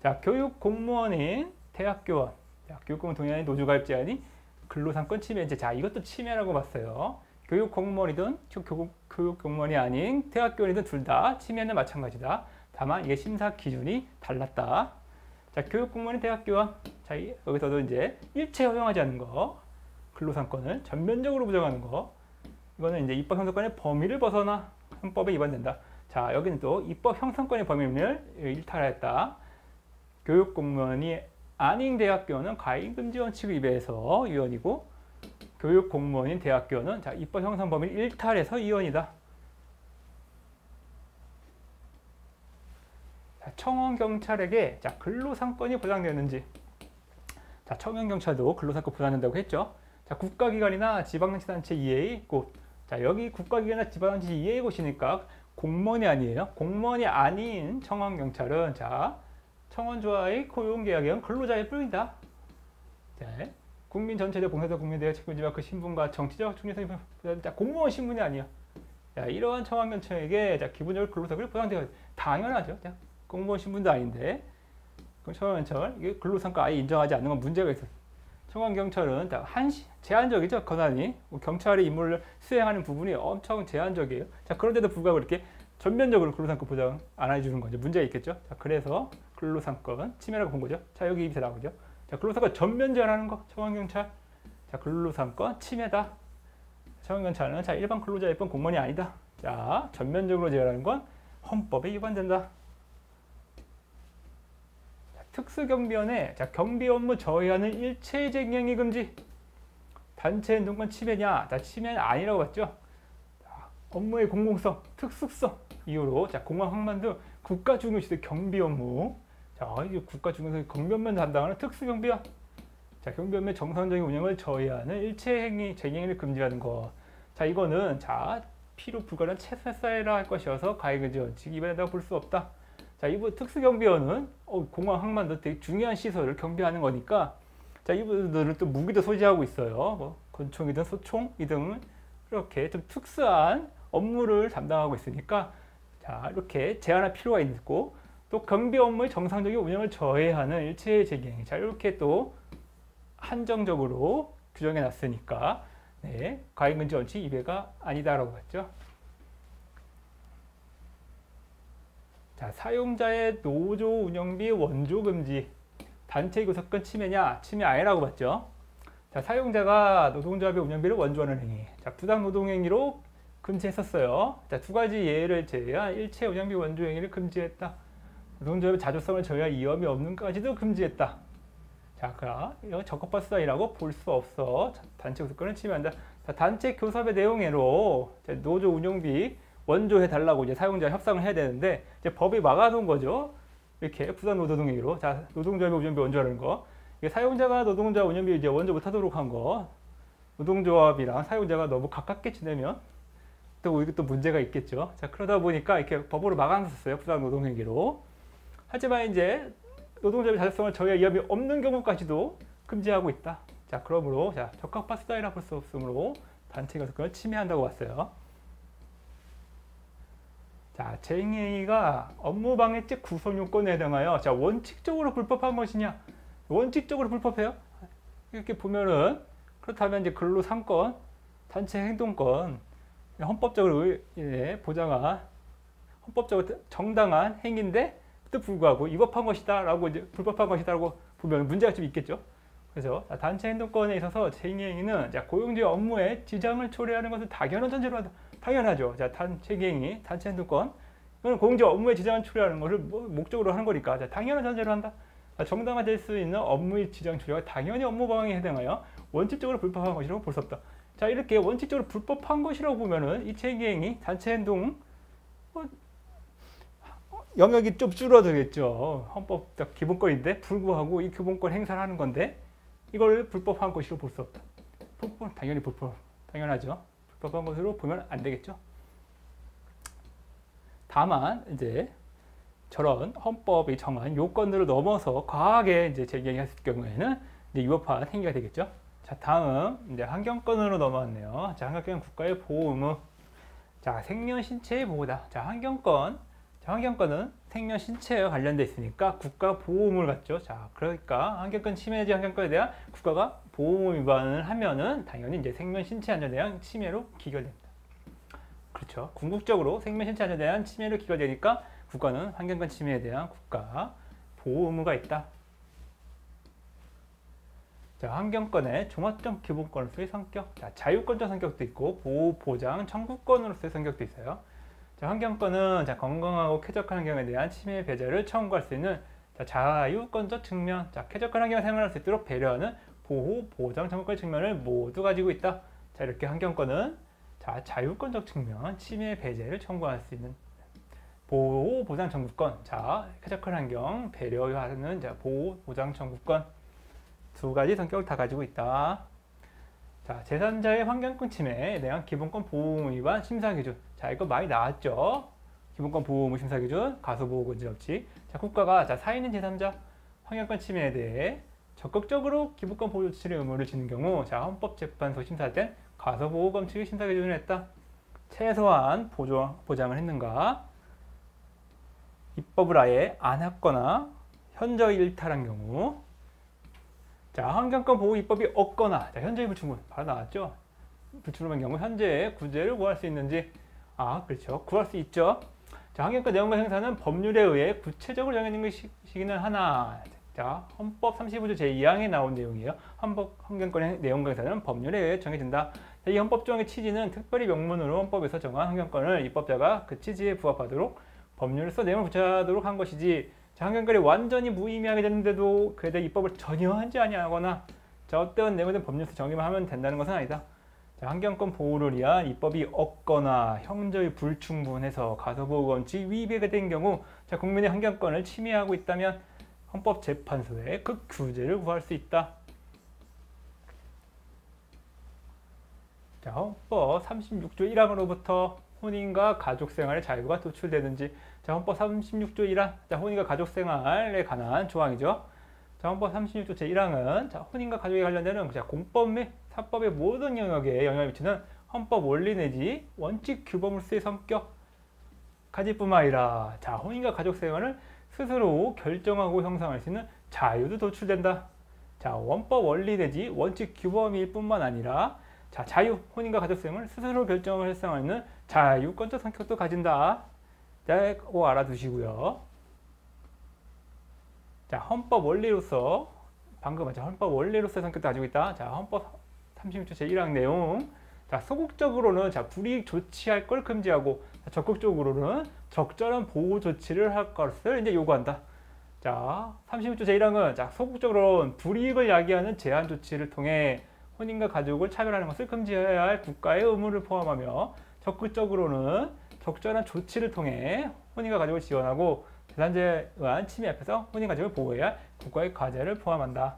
자, 교육 공무원인 대학교원, 자, 교육공무원 동의하는 노조가입 제한이 근로상권 침해인지 자, 이것도 침해라고 봤어요. 교육 공무원이든 교육, 교육 공무원이 아닌 대학교원이든 둘 다 침해는 마찬가지다. 다만 이게 심사 기준이 달랐다. 자, 교육 공무원인 대학교원. 자, 여기서도 이제 일체 허용하지 않는 거. 근로상권을 전면적으로 부정하는 거. 이거는 이제 입법 형사권의 범위를 벗어나 헌법에 위반된다. 자, 자, 여기는 또 입법 형성권의 범위를 일탈하였다. 교육 공무원이 아닌 대학교는 과잉 금지 원칙을 위배해서 위헌이고 교육 공무원인 대학교는 자, 입법 형성 범위를 일탈해서 위헌이다. 청원 경찰에게 자, 근로상권이 보장되는지 자, 청원 경찰도 근로상권 보장된다고 했죠. 자, 국가기관이나 지방자치단체 EA 곳. 자, 여기 국가기관이나 지방자치단체 EA 곳이니까 공무원이 아니에요. 공무원이 아닌 청원 경찰은 자, 청원조와의 고용계약은 근로자의 뿐이다. 자, 국민 전체적 봉사자 국민대회 책임지와 그 신분과 정치적 중요성이 자, 공무원 신분이 아니야. 자, 이러한 청원 경찰에게 자, 기본적으로 근로상권이 보장되어 당연하죠. 자, 공무원 신분도 아닌데 그럼 청원경찰 이게 근로상과 아예 인정하지 않는 건 문제가 있어요. 청원경찰은 한시 제한적이죠 권한이 뭐 경찰의 임무를 수행하는 부분이 엄청 제한적이에요. 자 그런데도 불구하고 이렇게 전면적으로 근로상권 보장 안 해주는 거죠. 문제가 있겠죠. 자 그래서 근로상권 침해라고 본 거죠. 자 여기 밑에 나오죠. 자 근로상권 전면 제한하는 거 청원경찰. 자 근로상권 침해다. 청원경찰은 자 일반 근로자일 뿐 공무원이 아니다. 자 전면적으로 제한하는 건 헌법에 위반된다. 특수경비원에 자, 경비 업무 저해하는 일체쟁행위 금지 단체 행동권 침해냐? 자, 침해는 아니라고 봤죠. 자, 업무의 공공성, 특수성 이유로 자, 공항 항만 등 국가 중요시설 경비 업무 자, 국가 중요시설 경비업무 담당하는 특수경비원 자, 경비업무의 정상적인 운영을 저해하는 일체 행위 쟁행위를 금지하는 것. 자, 이거는 자 필요 불가한 최소사회라 할 것이어서 가해금지 원칙 위반이라고 볼 수 없다. 자, 이부 특수경비원은 어, 공항 항만도 되게 중요한 시설을 경비하는 거니까 자, 이분들은 또 무기도 소지하고 있어요. 뭐 권총이든 소총이든 이렇게 좀 특수한 업무를 담당하고 있으니까 자, 이렇게 제한할 필요가 있고 또 경비 업무의 정상적인 운영을 저해하는 일체 재경 자, 이렇게 또 한정적으로 규정해 놨으니까 네, 과잉금지 원칙 이배가 아니다라고 봤죠. 자, 사용자의 노조 운영비 원조 금지. 단체 교섭권 침해냐? 침해 아니라고 봤죠. 자, 사용자가 노동조합의 운영비를 원조하는 행위. 자, 부당 노동 행위로 금지했었어요. 자, 두 가지 예를 제외한 일체 운영비 원조 행위를 금지했다. 노동조합의 자주성을 저해할 위험이 없는까지도 금지했다. 자, 그럼 이거 적합한 수단이라고 볼 수 없어. 단체 교섭권을 침해한다. 자, 단체 교섭의 내용으로 노조 운영비 원조해 달라고 이제 사용자 협상을 해야 되는데 이제 법이 막아놓은 거죠. 이렇게 부산 노동행위로 자 노동조합의 운영비 원조하는 거 이게 사용자가 노동자 운영비 이제 원조 못하도록 한 거 노동조합이랑 사용자가 너무 가깝게 지내면 또 이게 또 문제가 있겠죠. 자 그러다 보니까 이렇게 법으로 막아놨었어요. 부산 노동행위로 하지만 이제 노동자의 자율성을 저희가 위험이 없는 경우까지도 금지하고 있다. 자 그러므로 자 적합한 수단이라 볼 수 없으므로 단체가 그걸 침해한다고 봤어요. 자, 쟁행위가 업무방해죄 구성요건에 해당하여 자 원칙적으로 불법한 것이냐? 원칙적으로 불법해요? 이렇게 보면은 그렇다면 이제 근로상권, 단체 행동권, 헌법적으로 예, 보장한 헌법적으로 정당한 행위인데 또 불구하고 위법한 것이다라고 이제 불법한 것이다라고 보면 문제가 좀 있겠죠. 그래서 단체 행동권에 있어서 쟁행위는 고용주의 업무에 지장을 초래하는 것은 당연한 전제로 한다. 당연하죠. 자, 단체 행위, 단체 행동권. 이건 공조 업무에 지장을 초래하는 것을 뭐 목적으로 하는 거니까 자, 당연한 전제로 한다. 정당화될 수 있는 업무의 지장 초래가 당연히 업무 방해에 해당하여 원칙적으로 불법한 것이라고 볼 수 없다. 자, 이렇게 원칙적으로 불법한 것이라고 보면은 이 체계행위, 단체 행동 뭐, 영역이 좀 줄어들겠죠. 헌법 기본권인데 불구하고 이 기본권 행사를 하는 건데 이걸 불법한 것이라고 볼 수 없다. 당연히 불법 당연하죠. 불법한 것으로 보면 안 되겠죠. 다만 이제 저런 헌법이 정한 요건들을 넘어서 과하게 이제 제기했을 경우에는 이제 위법한 행위가 되겠죠. 자, 다음 이제 환경권으로 넘어왔네요. 자, 환경권 국가의 보호 의무. 자, 생명 신체의 보호다. 자, 환경권. 자, 환경권은 생명 신체와 관련돼 있으니까 국가 보호 의무를 갖죠. 자, 그러니까 환경권 침해지 환경권에 대한 국가가 보호 위반을 하면은 당연히 이제 생명 신체 안전에 대한 침해로 기결됩니다. 그렇죠. 궁극적으로 생명 신체 안전에 대한 침해로 기결되니까 국가는 환경권 침해에 대한 국가 보호 의무가 있다. 자, 환경권의 종합적 기본권으로서의 성격, 자, 자유권적 성격도 있고 보호 보장 청구권으로서의 성격도 있어요. 자, 자, 환경권은 자, 건강하고 쾌적한 환경에 대한 침해 배제를 청구할 수 있는 자, 자유권적 측면, 자, 쾌적한 환경을 생활할 수 있도록 배려하는 보호, 보장, 청구권 측면을 모두 가지고 있다. 자, 이렇게 환경권은 자, 자유권적 측면, 침해 배제를 청구할 수 있는 보호, 보장, 청구권. 자, 쾌적한 환경, 배려하는 자, 보호, 보장, 청구권 두 가지 성격을 다 가지고 있다. 자, 제3자의 환경권 침해에 대한 기본권 보호 위반 심사 기준. 자, 이거 많이 나왔죠? 기본권 보호 의무 심사 기준, 가소보호건지 없지. 자, 국가가 자, 사인인 제3자 환경권 침해에 대해 적극적으로 기본권 보호 조치를 의무를 지는 경우 자, 헌법재판소 심사 때 가소보호 검칙의 심사 기준을 했다. 최소한 보조, 보장을 했는가? 입법을 아예 안 했거나 현저히 일탈한 경우 자, 환경권 보호 입법이 없거나 자, 현재의 불충분 바로 나왔죠. 불충분한 경우 현재 구제를 구할 수 있는지 아 그렇죠 구할 수 있죠. 자, 환경권 내용과 행사는 법률에 의해 구체적으로 정해진 것이기는 하나 자 헌법 35조 제2항에 나온 내용이에요. 헌법 환경권 내용과 행사는 법률에 의해 정해진다. 자, 이 헌법 조항의 취지는 특별히 명문으로 헌법에서 정한 환경권을 입법자가 그 취지에 부합하도록 법률에서 내용을 구체화하도록 한 것이지 장관권이 완전히 무의미하게 되는데도 그에 대해 입법을 전혀 하지 아니하거나 자, 어떤 내용에 대한 법률에서 정의만 하면 된다는 것은 아니다. 자, 환경권 보호를 위한 입법이 없거나 형제의 불충분해서 가소보호 원칙 위배가 된 경우 자, 국민의 환경권을 침해하고 있다면 헌법재판소에 그 규제를 구할 수 있다. 자, 헌법 36조 1항으로부터 혼인과 가족생활의 자유가 도출되는지 자, 헌법 36조 1항 자, 혼인과 가족생활에 관한 조항이죠. 자, 헌법 36조 제1항은 자, 혼인과 가족에 관련되는 자, 공법 및 사법의 모든 영역에 영향을 미치는 헌법 원리 내지 원칙 규범으로서의 성격 가지뿐만 아니라 자, 혼인과 가족생활을 스스로 결정하고 형성할 수 있는 자유도 도출된다. 자, 원법 원리 내지 원칙 규범일 뿐만 아니라 자, 자유, 혼인과 가족생활을 스스로 결정을 형성하는 자유권적 성격도 가진다. 자, 고 알아두시고요. 자, 헌법 원리로서 방금 맞죠? 헌법 원리로서 성격도 가지고 있다. 자, 헌법 36조 제1항 내용. 자, 소극적으로는 자, 불이익 조치할 걸 금지하고 자, 적극적으로는 적절한 보호 조치를 할 것을 이제 요구한다. 자, 36조 제1항은 자, 소극적으로는 불이익을 야기하는 제한 조치를 통해 혼인과 가족을 차별하는 것을 금지해야 할 국가의 의무를 포함하며 적극적으로는 적절한 조치를 통해 혼인과 가족을 지원하고 재산자에 의한 침해 앞에서 혼인 가족을 보호해야 할 국가의 과제를 포함한다.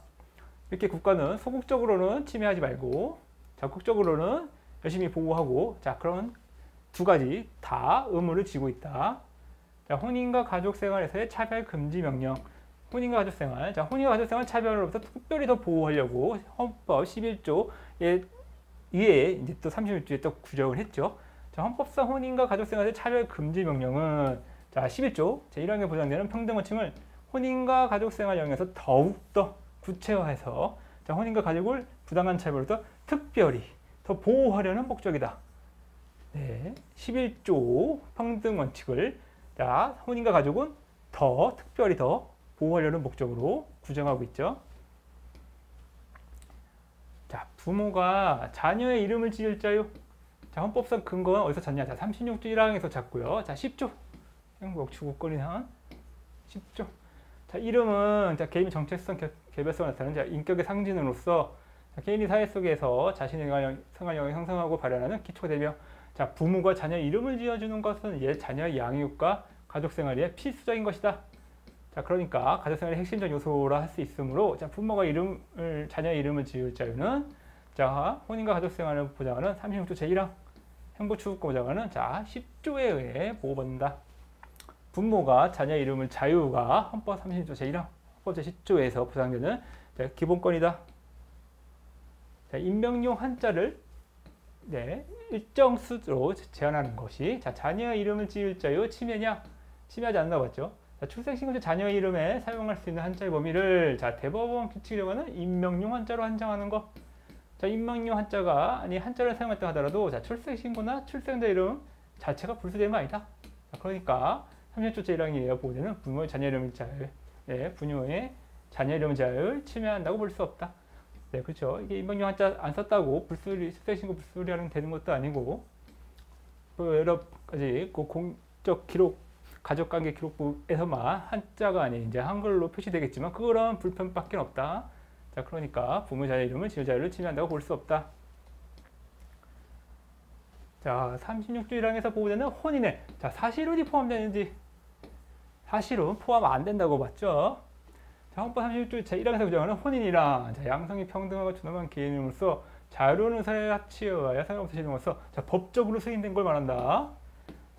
이렇게 국가는 소극적으로는 침해하지 말고 적극적으로는 열심히 보호하고 자 그런 두 가지 다 의무를 지고 있다. 자, 혼인과 가족 생활에서의 차별 금지 명령. 혼인과 가족 생활. 자, 혼인과 가족 생활 차별로부터 특별히 더 보호하려고 헌법 11조에 위에 이제 또 36조에 또 규정을 했죠. 자, 헌법상 혼인과 가족생활의 차별 금지 명령은 자 11조 제1항에 보장되는 평등원칙을 혼인과 가족생활 영역에서 더욱더 구체화해서 자, 혼인과 가족을 부당한 차별로부터 특별히 더 보호하려는 목적이다. 네, 11조 평등 원칙을 자, 혼인과 가족은 더 특별히 더 보호하려는 목적으로 규정하고 있죠. 자, 부모가 자녀의 이름을 지을 자유 자, 헌법상 근거는 어디서 찾냐? 자, 36조 1항에서 찾고요. 자, 10조. 행복 주거권이 한 10조. 자, 이름은 자, 개인의 정체성, 개별성을 나타내는 자, 인격의 상징으로서 자, 개인이 사회 속에서 자신의 생활력을 형성하고 발현하는 기초가 되며 자, 부모가 자녀 이름을 지어주는 것은 얘 자녀의 양육과 가족생활에 필수적인 것이다. 자, 그러니까 가족생활의 핵심적 요소라 할 수 있으므로 자, 부모가 이름을 자녀의 이름을 지을 자유는 자, 혼인과 가족생활을 보장하는 36조 제1항 행복추구권자가는 자 10조에 의해 보호받는다. 부모가 자녀 이름을 자유가 헌법 30조 제1항 헌법 제10조에서 보장되는 자, 기본권이다. 자, 임명용 한자를 네, 일정 수로 제한하는 것이 자, 자녀 이름을 지을 자유 침해냐? 침해하지 않나 봤죠. 자, 출생신고자 자녀 이름에 사용할 수 있는 한자의 범위를 자, 대법원 규칙이라고 하는 임명용 한자로 한정하는 것. 자, 임명료 한자가 아니 한자를 사용했다 하더라도 자, 출생신고나 출생자 이름 자체가 불수되는 거 아니다. 자, 그러니까 30조 제 1항에 보호되는 부모의 자녀 이름 자율, 네, 부모의 자녀 이름 자율 침해한다고 볼 수 없다. 네, 그렇죠. 이게 임명료 한자 안 썼다고 불수리, 출생신고 불수리하는 되는 것도 아니고 뭐 여러 가지 그 공적 기록 가족관계 기록부에서만 한자가 아닌 이제 한글로 표시되겠지만 그런 불편밖에 없다. 자 그러니까 부모자의 이름을 지효자를 침해한다고 볼 수 없다. 자 36조 1항에서 보호되는 혼인에 자 사실혼이 포함되는지 사실은 포함 안 된다고 봤죠. 자, 헌법 36조 제1항에서 규정하는 혼인이란 자, 양성이 평등하고 존엄한 개인으로서 자유로운 의사에 합치어야 상관없이 실행으로서 자, 법적으로 승인된 걸 말한다.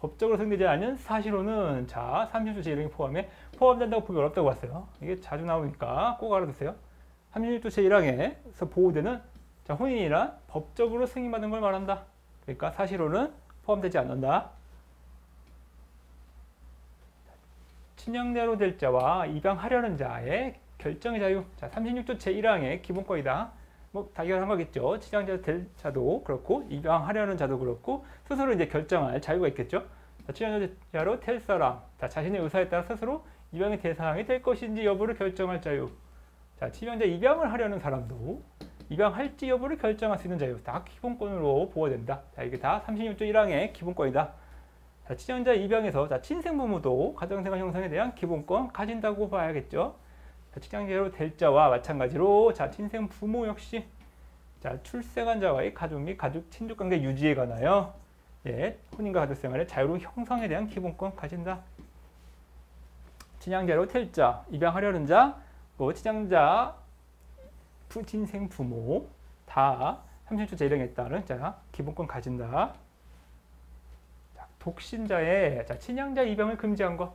법적으로 승인되지 않은 사실로는 자 36조 제1항이 포함해 포함된다고 보기 어렵다고 봤어요. 이게 자주 나오니까 꼭 알아두세요. 36조 제1항에서 보호되는 자, 혼인이란 법적으로 승인받은 걸 말한다. 그러니까 사실로는 포함되지 않는다. 친형제로 될 자와 입양하려는 자의 결정의 자유. 자, 36조 제1항의 기본권이다. 뭐 당연한 거겠죠. 친양자 될 자도 그렇고 입양하려는 자도 그렇고 스스로 이제 결정할 자유가 있겠죠. 자, 친양자로 될 사람, 자, 자신의 의사에 따라 스스로 입양의 대상이 될 것인지 여부를 결정할 자유. 자, 친양자 입양을 하려는 사람도 입양할지 여부를 결정할 수 있는 자유. 다 기본권으로 보호된다. 자, 이게 다 36조 1항의 기본권이다. 자, 친양자 입양에서 자, 친생부모도 가정생활 형성에 대한 기본권 가진다고 봐야겠죠. 자, 친양자로 될 자와 마찬가지로 자, 친생부모 역시 자, 출생한 자와의 가족 및 가족 친족관계 유지에 관하여 예, 혼인과 가족생활의 자유로운 형성에 대한 기본권 가진다. 친양자로 될 자, 입양하려는 자, 또 친양자 부친생 부모 다 30조 제1항에 따른 자, 기본권 가진다. 자, 독신자의 자, 친양자 입양을 금지한 것.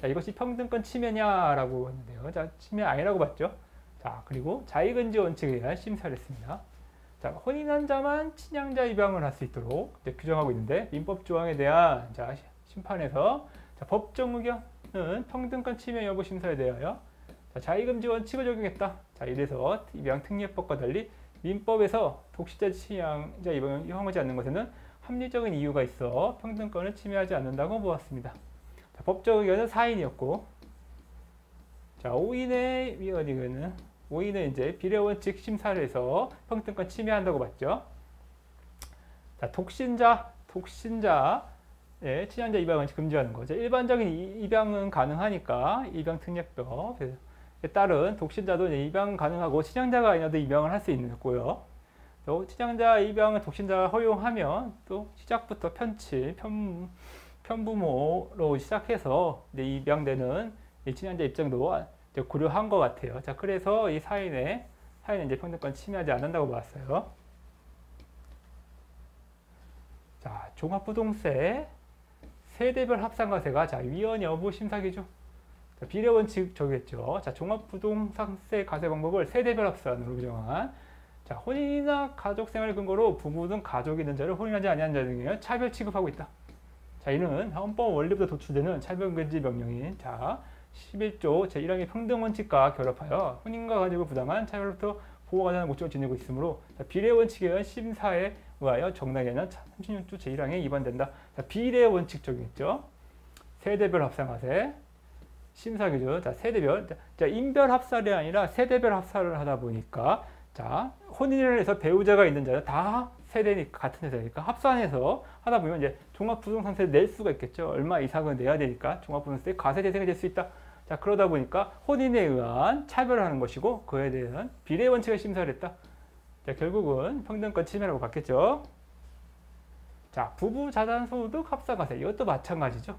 자, 이것이 평등권 침해냐라고 했는데요. 자, 침해 아니라고 봤죠. 자, 그리고 자의근지 원칙에 대한 심사를 했습니다. 자, 혼인한 자만 친양자 입양을 할 수 있도록 규정하고 있는데 민법 조항에 대한 자, 심판에서 자, 법정 의견은 평등권 침해 여부 심사에 대하여 자, 자의금지 원칙을 적용했다. 자, 이래서 입양 특례법과 달리 민법에서 독시자 취향자 입양을 허용하지 않는 것에는 합리적인 이유가 있어 평등권을 침해하지 않는다고 보았습니다. 자, 법적 의견은 4인이었고 자, 5인의 위원 의견은 5인은 이제 비례원칙 심사를 해서 평등권 침해한다고 봤죠. 자, 독신자, 독신자 예, 친양자 입양을 금지하는 거죠. 일반적인 입양은 가능하니까 입양 특례법 따른 독신자도 입양 가능하고 친양자가 아니라도 입양을 할 수 있는 거고요. 또 친양자 입양을 독신자가 허용하면 또 시작부터 편치, 편, 편부모로 시작해서 입양되는 친양자 입장도 고려한 것 같아요. 자, 그래서 이 사인의 사인은 이제 평등권 침해하지 않는다고 봤어요. 자, 종합부동세 세대별 합산과세가 자 위헌 여부 심사 기준 비례 원칙 적용했죠. 자, 종합부동산세 과세 방법을 세대별 합산으로 규정한 자, 혼인이나 가족 생활 근거로 부부 등 가족이 있는 자를 혼인하지 아니한 자 등에 차별 취급하고 있다. 자, 이는 헌법 원리부터 도출되는 차별금지 명령인 자, 11조 제1항의 평등 원칙과 결합하여 혼인과 가족을 부당한 차별로부터 보호하자는 목적을 지니고 있으므로 자, 비례 원칙에 의한 심사에 의하여 정당에는 36조 제1항에 위반된다. 자, 비례 원칙 적용했죠. 세대별 합산하세 심사 기준. 자, 세대별. 자, 인별 합살이 아니라 세대별 합살을 하다 보니까 자, 혼인을 해서 배우자가 있는 자는 다 세대니까 같은 세대니까 합산해서 하다 보면 이제 종합부동산세 낼 수가 있겠죠. 얼마 이상은 내야 되니까 종합부동산세 과세 대상이 될 수 있다. 자, 그러다 보니까 혼인에 의한 차별을 하는 것이고 그에 대한 비례 원칙을 심사를 했다. 자, 결국은 평등권 침해라고 봤겠죠. 자, 부부 자산 소득 합산 과세 이것도 마찬가지죠.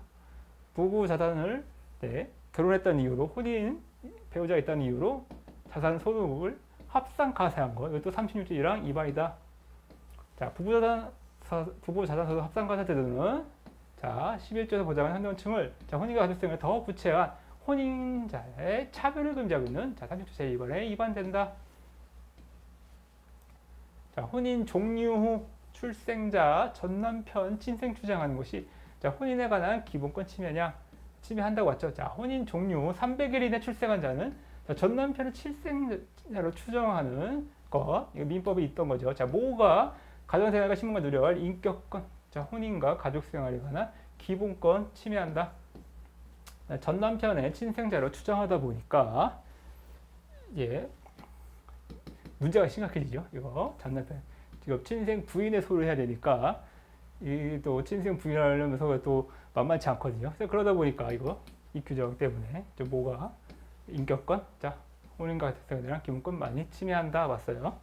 부부 자산을 네, 결혼했다는 이유로 혼인 배우자가 있다는 이유로 자산 소득을 합산 가세한 거 이것도 36조 1항 위반이다. 자 부부 자산 부부 자산 소득 합산 가세 제도는 자 11조에서 보장한 현대원층을 자 혼인과 가족생을 더 구체화한 혼인자의 차별을 금지하고 있는 자 36조 제2번에 위반된다. 자 혼인 종류 후 출생자 전 남편 친생 주장하는 것이 자 혼인에 관한 기본권 침해냐 침해한다고 했죠. 자, 혼인 종료 300일 이내 출생한 자는 전 남편을 칠생자로 추정하는 것, 이거 민법에 있던 거죠. 자, 모가 가정생활과 신분과 누려갈 인격권, 자, 혼인과 가족생활에 관한 기본권 침해한다. 전 남편의 친생자로 추정하다 보니까 예 문제가 심각해지죠. 이거 전 남편 지금 친생 부인의 소를 해야 되니까 이 또 친생 부인하려면서 또 만만치 않거든요. 그러다 보니까 이거 이 규정 때문에 저 뭐가 인격권, 자 혼인과 특성이랑 기본권 많이 침해한다 봤어요.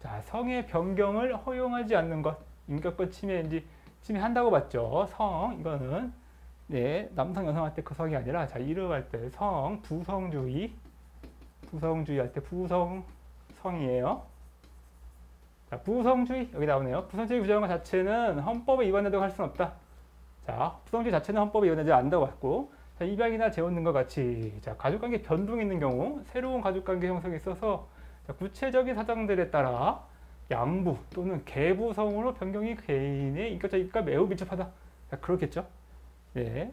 자 성의 변경을 허용하지 않는 것 인격권 침해인지 침해한다고 봤죠. 성 이거는 네 남성 여성 할 때 그 성이 아니라 자 이름 할 때 성 부성주의 부성주의 할 때 부성 성이에요. 자, 부성주의 여기 나오네요. 부성주의 규정과 자체는 헌법에 위반된다고 할 수는 없다. 자, 부성주의 자체는 헌법에 위반되지 않는다고 봤고, 자, 입양이나 재혼능과 같이 자, 가족관계 변동이 있는 경우 새로운 가족관계 형성에 있어서 자, 구체적인 사정들에 따라 양부 또는 계부성으로 변경이 개인의 인격적 이익과 매우 밀접하다. 자, 그렇겠죠? 네.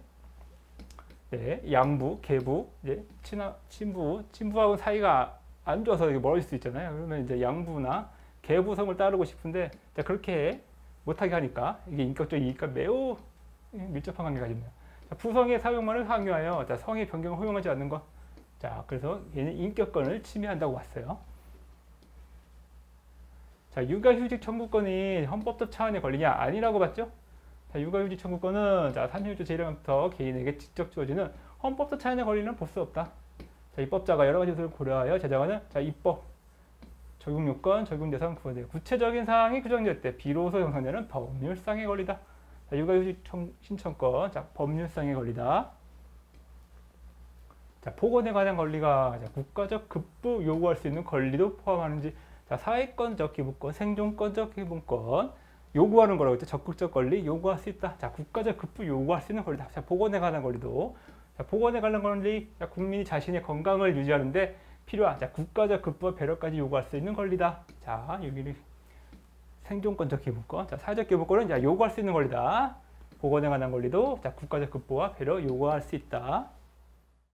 네, 양부, 계부, 이제 친하, 친부, 친부하고 사이가 안 좋아서 멀어질 수 있잖아요. 그러면 이제 양부나 계부성을 따르고 싶은데 자, 그렇게 못하게 하니까 이게 인격적 이익과 매우 밀접한 관계가 있네요. 자, 부성의 사용만을 항의하여 자, 성의 변경을 허용하지 않는 것. 자, 그래서 얘는 인격권을 침해한다고 봤어요. 자, 육아휴직 청구권이 헌법적 차원의 권리냐 아니라고 봤죠? 자, 육아휴직 청구권은 자, 36조 제1항부터 개인에게 직접 주어지는 헌법적 차원의 권리는 볼 수 없다. 자, 입법자가 여러 가지 요소를 고려하여 제정하는 자, 입법 적용 요건, 적용 대상 부분에 구체적인 사항이 규정될 때 비로소 형성되는 법률상의 권리다. 자, 육아휴직 신청권, 자, 법률상의 권리다. 자, 보건에 관한 권리가 자, 국가적 급부 요구할 수 있는 권리도 포함하는지 자, 사회권적 기본권, 생존권적 기본권 요구하는 거라고 했죠. 적극적 권리 요구할 수 있다. 자, 국가적 급부 요구할 수 있는 권리다. 자, 보건에 관한 권리도 자, 보건에 관한 권리, 자, 국민이 자신의 건강을 유지하는데 필요한 자, 국가적 급부와 배려까지 요구할 수 있는 권리다. 자, 여기를 생존권적 기본권, 자, 사회적 기본권은 자, 요구할 수 있는 권리다. 보건에 관한 권리도 자, 국가적 급부와 배려 요구할 수 있다.